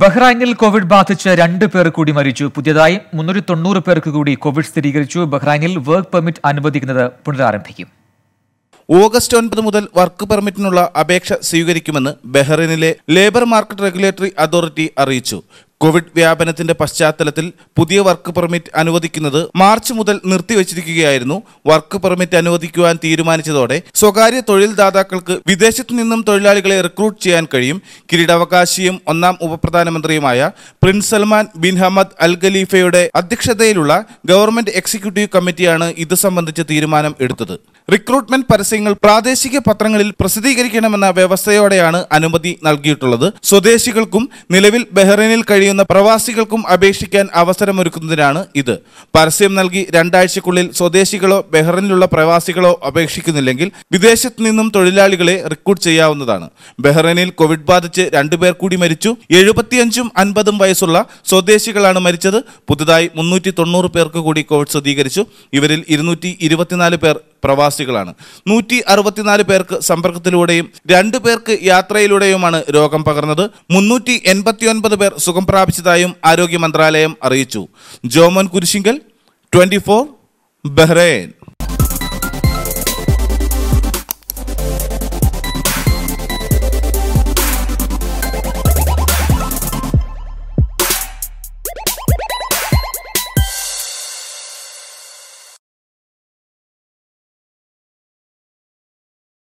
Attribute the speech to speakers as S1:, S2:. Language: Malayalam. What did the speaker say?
S1: ബഹ്റൈനിൽ കോവിഡ് ബാധിച്ച് രണ്ട് പേർ കൂടി മരിച്ചു. പുതിയതായി മുന്നൂറ്റി തൊണ്ണൂറ് പേർക്ക് കൂടി കോവിഡ് സ്ഥിരീകരിച്ചു. ബഹ്റൈനിൽ വർക്ക് പെർമിറ്റ് അനുവദിക്കുന്നത് പുനരാരംഭിക്കും.
S2: ഓഗസ്റ്റ് ഒൻപത് മുതൽ വർക്ക് പെർമിറ്റിനുള്ള അപേക്ഷ സ്വീകരിക്കുമെന്ന് ബഹ്റൈനിലെ ലേബർ മാർക്കറ്റ് റെഗുലേറ്ററി അതോറിറ്റി അറിയിച്ചു. കോവിഡ് വ്യാപനത്തിന്റെ പശ്ചാത്തലത്തിൽ പുതിയ വർക്ക് പെർമിറ്റ് അനുവദിക്കുന്നത് മാർച്ച് മുതൽ നിർത്തിവച്ചിരിക്കുകയായിരുന്നു. വർക്ക് പെർമിറ്റ് അനുവദിക്കുവാൻ തീരുമാനിച്ചതോടെ സ്വകാര്യ തൊഴിൽദാതാക്കൾക്ക് വിദേശത്തു നിന്നും തൊഴിലാളികളെ റിക്രൂട്ട് ചെയ്യാൻ കഴിയും. കിരീടാവകാശിയും ഒന്നാം ഉപപ്രധാനമന്ത്രിയുമായ prince Salman bin Hamad al ഖലീഫയുടെ അധ്യക്ഷതയിലുള്ള ഗവൺമെന്റ് എക്സിക്യൂട്ടീവ് കമ്മിറ്റിയാണ് ഇത് സംബന്ധിച്ച് തീരുമാനം എടുത്തത്. റിക്രൂട്ട്മെന്റ് പരസ്യങ്ങൾ പ്രാദേശിക പത്രങ്ങളിൽ പ്രസിദ്ധീകരിക്കണമെന്ന വ്യവസ്ഥയോടെയാണ് അനുമതി നൽകിയിട്ടുള്ളത്. സ്വദേശികൾക്കും നിലവിൽ ബഹ്റൈനിൽ കഴിയുന്ന പ്രവാസികൾക്കും അപേക്ഷിക്കാൻ അവസരമൊരുക്കുന്നതിനാണ് ഇത്. പരസ്യം നൽകി രണ്ടാഴ്ചക്കുള്ളിൽ സ്വദേശികളോ ബഹ്റൈനിലുള്ള പ്രവാസികളോ അപേക്ഷിക്കുന്നില്ലെങ്കിൽ വിദേശത്ത് നിന്നും തൊഴിലാളികളെ റിക്രൂട്ട് ചെയ്യാവുന്നതാണ്. ബഹ്റൈനിൽ കോവിഡ് ബാധിച്ച് രണ്ടുപേർ കൂടി മരിച്ചു. എഴുപത്തിയഞ്ചും അൻപതും വയസ്സുള്ള സ്വദേശികളാണ് മരിച്ചത്. പുതുതായി മുന്നൂറ്റി തൊണ്ണൂറ് പേർക്ക് കൂടി കോവിഡ് സ്ഥിരീകരിച്ചു. ഇവരിൽ ഇരുന്നൂറ്റി പേർ പ്രവാസികളാണ്. നൂറ്റി അറുപത്തിനാല് പേർക്ക് സമ്പർക്കത്തിലൂടെയും രണ്ടു പേർക്ക് യാത്രയിലൂടെയുമാണ് രോഗം പകർന്നത്. മുന്നൂറ്റി എൺപത്തിയൊൻപത് പേർ സുഖം പ്രാപിച്ചതായും ആരോഗ്യ മന്ത്രാലയം അറിയിച്ചു. Jomon Kurisinkal twenty four Bahrain.